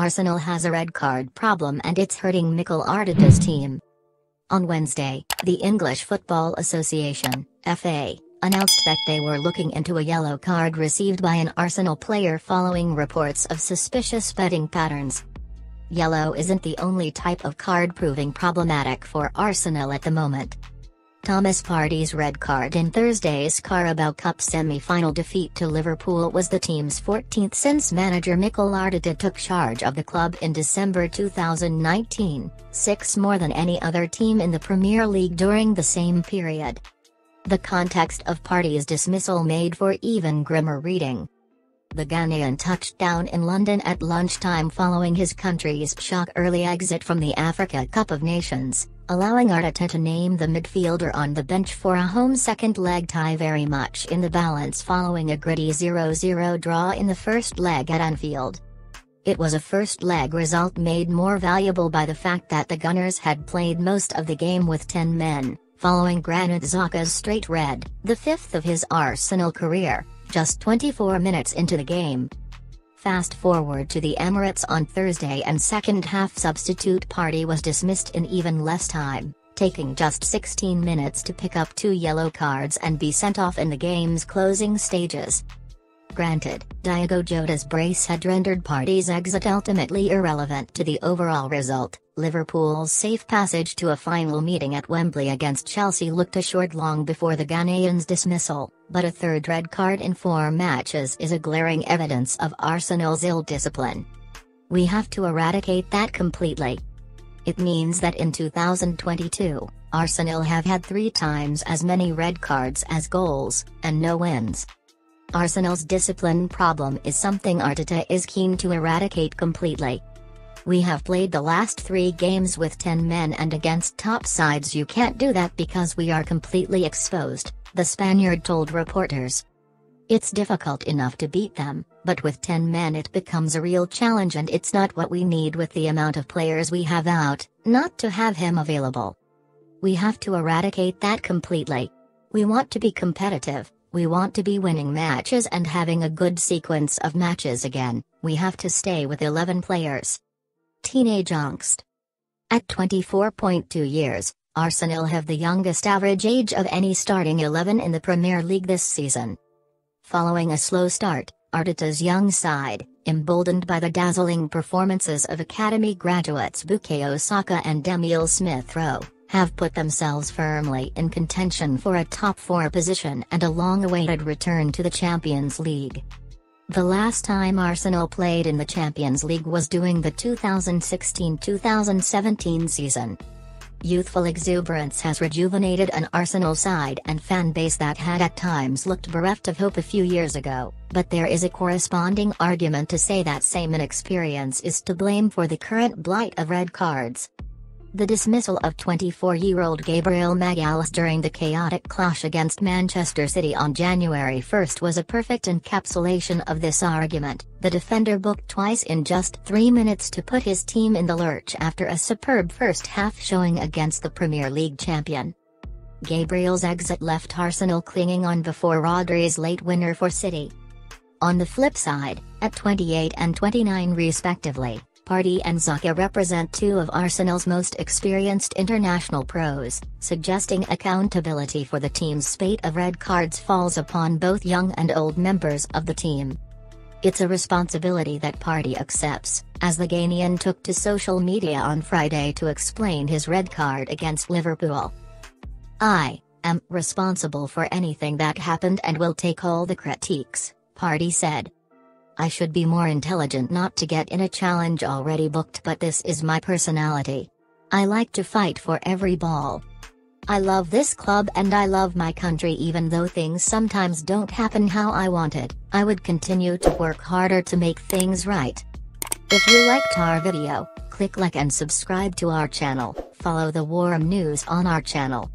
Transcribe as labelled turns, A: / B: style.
A: Arsenal has a red card problem and it's hurting Mikel Arteta's team. On Wednesday, the English Football Association, FA, announced that they were looking into a yellow card received by an Arsenal player following reports of suspicious betting patterns. Yellow isn't the only type of card proving problematic for Arsenal at the moment. Thomas Partey's red card in Thursday's Carabao Cup semi-final defeat to Liverpool was the team's 14th since manager Mikel Arteta took charge of the club in December 2019, six more than any other team in the Premier League during the same period. The context of Partey's dismissal made for even grimmer reading. The Ghanaian touched down in London at lunchtime following his country's shock early exit from the Africa Cup of Nations, allowing Arteta to name the midfielder on the bench for a home second leg tie very much in the balance following a gritty 0-0 draw in the first leg at Anfield. It was a first leg result made more valuable by the fact that the Gunners had played most of the game with 10 men, following Granit Xhaka's straight red, the fifth of his Arsenal career, just 24 minutes into the game. Fast forward to the Emirates on Thursday and second half substitute Partey was dismissed in even less time, taking just 16 minutes to pick up two yellow cards and be sent off in the game's closing stages. Granted, Diogo Jota's brace had rendered Partey's exit ultimately irrelevant to the overall result. Liverpool's safe passage to a final meeting at Wembley against Chelsea looked assured long before the Ghanaian's dismissal, but a third red card in four matches is a glaring evidence of Arsenal's ill discipline. We have to eradicate that completely. It means that in 2022, Arsenal have had three times as many red cards as goals, and no wins. Arsenal's discipline problem is something Arteta is keen to eradicate completely. We have played the last three games with 10 men and against top sides you can't do that because we are completely exposed, the Spaniard told reporters. It's difficult enough to beat them, but with 10 men it becomes a real challenge and it's not what we need with the amount of players we have out, not to have him available. We have to eradicate that completely. We want to be competitive, we want to be winning matches and having a good sequence of matches again, we have to stay with 11 players. Teenage angst. At 24.2 years, Arsenal have the youngest average age of any starting 11 in the Premier League this season. Following a slow start, Arteta's young side, emboldened by the dazzling performances of academy graduates Bukayo Saka and Emile Smith-Rowe, have put themselves firmly in contention for a top four position and a long-awaited return to the Champions League. The last time Arsenal played in the Champions League was during the 2016-2017 season. Youthful exuberance has rejuvenated an Arsenal side and fan base that had at times looked bereft of hope a few years ago, but there is a corresponding argument to say that same inexperience is to blame for the current blight of red cards. The dismissal of 24-year-old Gabriel Magalhaes during the chaotic clash against Manchester City on January 1 was a perfect encapsulation of this argument. The defender booked twice in just three minutes to put his team in the lurch after a superb first half showing against the Premier League champion. Gabriel's exit left Arsenal clinging on before Rodri's late winner for City. On the flip side, at 28 and 29 respectively, Partey and Xhaka represent two of Arsenal's most experienced international pros, suggesting accountability for the team's spate of red cards falls upon both young and old members of the team. It's a responsibility that Partey accepts, as the Ghanaian took to social media on Friday to explain his red card against Liverpool. I am responsible for anything that happened and will take all the critiques, Partey said. I should be more intelligent not to get in a challenge already booked but this is my personality. I like to fight for every ball. I love this club and I love my country even though things sometimes don't happen how I wanted, I would continue to work harder to make things right. If you liked our video, click like and subscribe to our channel, follow the Warm News on our channel.